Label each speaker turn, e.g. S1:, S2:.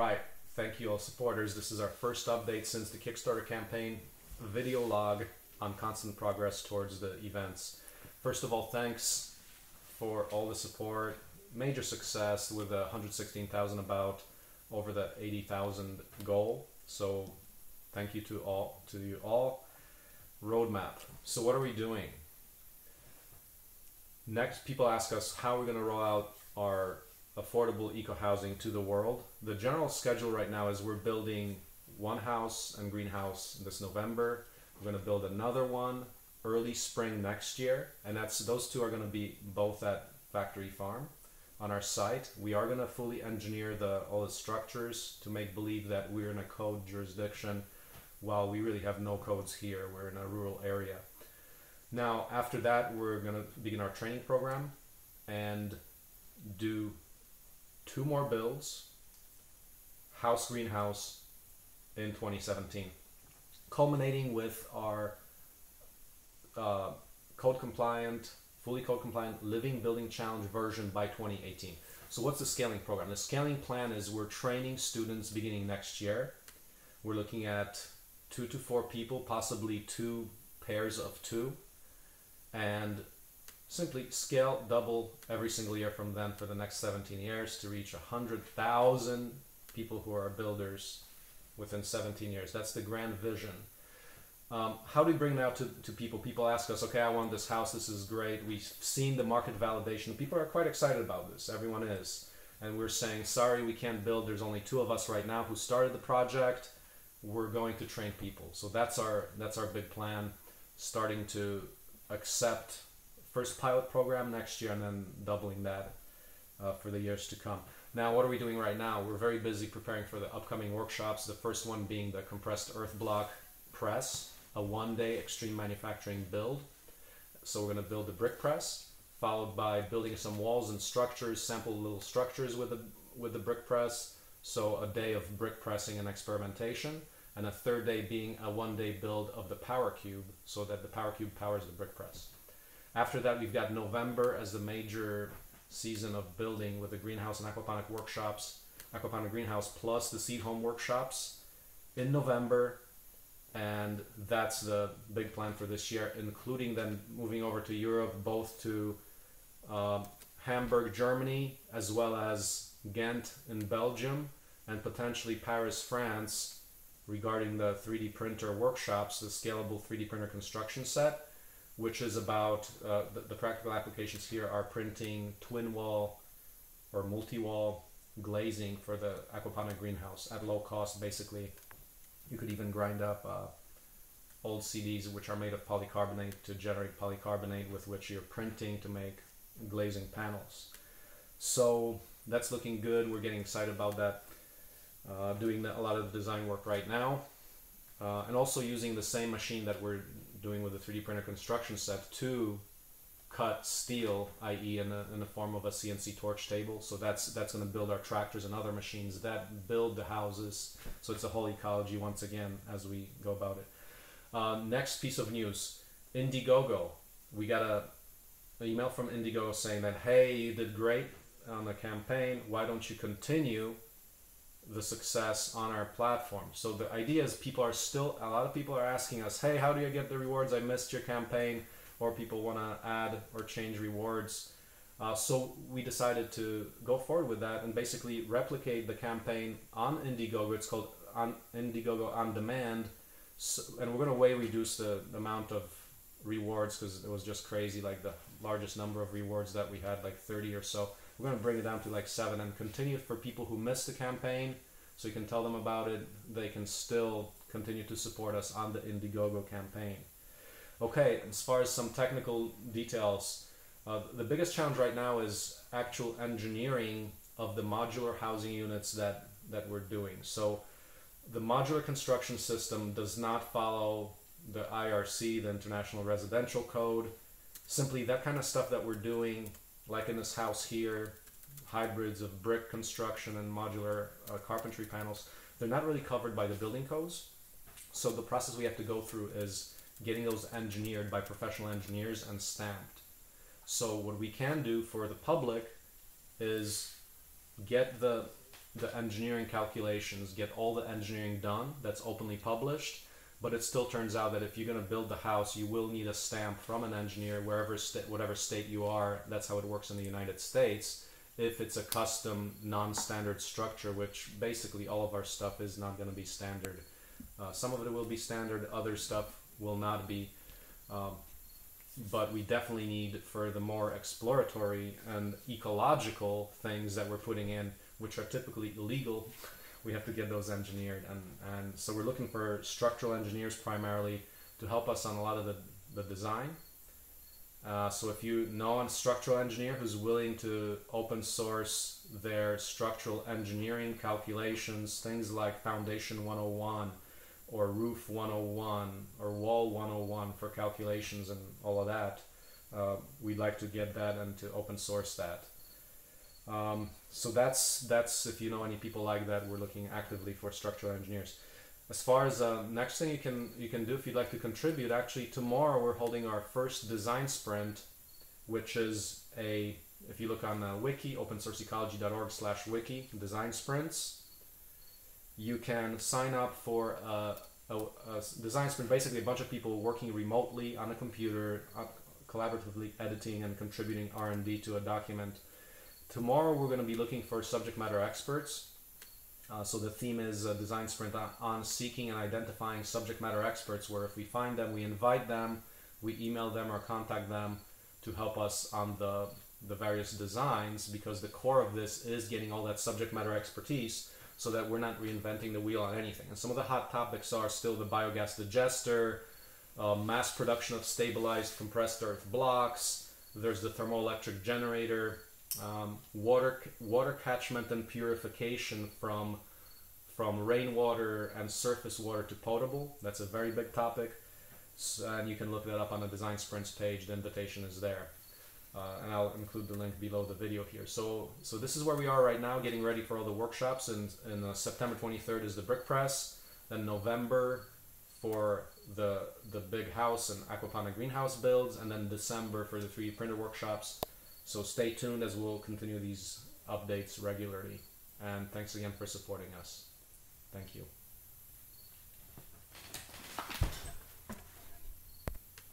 S1: right. Thank you all supporters. This is our first update since the Kickstarter campaign video log on constant progress towards the events. First of all, thanks for all the support. Major success with 116,000 about over the 80,000 goal. So thank you to all to you all. Roadmap. So what are we doing? Next, people ask us how we're going to roll out our affordable eco housing to the world. The general schedule right now is we're building one house and greenhouse this November. We're going to build another one early spring next year, and that's those two are going to be both at Factory Farm on our site. We are going to fully engineer the all the structures to make believe that we're in a code jurisdiction, while we really have no codes here. We're in a rural area. Now, after that, we're going to begin our training program and two more builds, house greenhouse in 2017, culminating with our uh, code compliant, fully code compliant living building challenge version by 2018. So what's the scaling program? The scaling plan is we're training students beginning next year. We're looking at two to four people, possibly two pairs of two, and simply scale double every single year from then for the next 17 years to reach 100,000 people who are builders within 17 years. That's the grand vision. Um, how do we bring that out to, to people? People ask us, okay, I want this house, this is great. We've seen the market validation. People are quite excited about this, everyone is. And we're saying, sorry, we can't build. There's only two of us right now who started the project. We're going to train people. So that's our that's our big plan, starting to accept first pilot program next year and then doubling that uh, for the years to come. Now, what are we doing right now? We're very busy preparing for the upcoming workshops. The first one being the compressed earth block press, a one-day extreme manufacturing build. So we're going to build the brick press, followed by building some walls and structures, sample little structures with the with the brick press. So a day of brick pressing and experimentation, and a third day being a one-day build of the power cube, so that the power cube powers the brick press. After that, we've got November as the major season of building with the greenhouse and aquaponic workshops, aquaponic greenhouse plus the seed home workshops in November. And that's the big plan for this year, including then moving over to Europe, both to uh, Hamburg, Germany, as well as Ghent in Belgium, and potentially Paris, France, regarding the 3D printer workshops, the scalable 3D printer construction set which is about uh, the, the, practical applications here are printing twin wall or multi wall glazing for the aquaponic greenhouse at low cost. Basically, you could even grind up uh, old CDs which are made of polycarbonate to generate polycarbonate with which you're printing to make glazing panels. So that's looking good. We're getting excited about that. Uh, doing a lot of design work right now. Uh, and also using the same machine that we're doing with a 3D printer construction set to cut steel, i.e., in the, in the form of a CNC torch table. So that's that's going to build our tractors and other machines that build the houses. So it's a whole ecology once again as we go about it. Uh, next piece of news: Indiegogo. We got a an email from Indiegogo saying that hey, you did great on the campaign. Why don't you continue the success on our platform. So the idea is people are still a lot of people are asking us, "Hey, how do you get the rewards? I missed your campaign." Or people want to add or change rewards. Uh, so we decided to go forward with that and basically replicate the campaign on Indiegogo. It's called on Indiegogo on demand, so, and we're going to way reduce the, the amount of rewards because it was just crazy. Like the largest number of rewards that we had, like 30 or so. We're going to bring it down to like seven and continue for people who missed the campaign. So you can tell them about it. They can still continue to support us on the Indiegogo campaign. Okay, as far as some technical details, uh, the biggest challenge right now is actual engineering of the modular housing units that, that we're doing. So the modular construction system does not follow the IRC, the International Residential Code. Simply that kind of stuff that we're doing like in this house here, hybrids of brick construction and modular uh, carpentry panels, they're not really covered by the building codes. So the process we have to go through is getting those engineered by professional engineers and stamped. So what we can do for the public is get the the engineering calculations, get all the engineering done that's openly published. But it still turns out that if you're going to build the house, you will need a stamp from an engineer wherever sta- whatever state you are. That's how it works in the United States. If it's a custom, non-standard structure, which basically all of our stuff is not going to be standard. Uh, some of it will be standard, other stuff will not be. Um, but we definitely need for the more exploratory and ecological things that we're putting in, which are typically illegal, we have to get those engineered. And, and so we're looking for structural engineers primarily to help us on a lot of the, the design. Uh, so if you know a structural engineer who's willing to open source their structural engineering calculations, things like Foundation 101, or Roof 101 or Wall 101 for calculations and all of that. Uh, we'd like to get that and to open source that. Um, so that's that's if you know any people like that, we're looking actively for structural engineers. As far as uh, next thing you can you can do if you'd like to contribute, actually tomorrow we're holding our first design sprint, which is a if you look on the wiki opensourceecology.org/wiki design sprints you can sign up for a, a, a, design sprint, basically a bunch of people working remotely on a computer, uh, collaboratively editing and contributing R&D to a document. Tomorrow we're going to be looking for subject matter experts. Uh, so the theme is a design sprint on, on seeking and identifying subject matter experts where if we find them, we invite them, we email them or contact them to help us on the, the various designs because the core of this is getting all that subject matter expertise so that we're not reinventing the wheel on anything. And some of the hot topics are still the biogas digester, uh, mass production of stabilized compressed earth blocks. There's the thermoelectric generator, um, water water catchment and purification from from rainwater and surface water to potable. That's a very big topic, so, and you can look that up on the Design Sprints page. The invitation is there. Uh, and I'll include the link below the video here. So, so this is where we are right now, getting ready for all the workshops. And, and uh, September 23rd is the brick press. Then November for the the big house and aquaponic greenhouse builds, and then December for the 3D printer workshops. So stay tuned as we'll continue these updates regularly. And thanks again for supporting us. Thank you.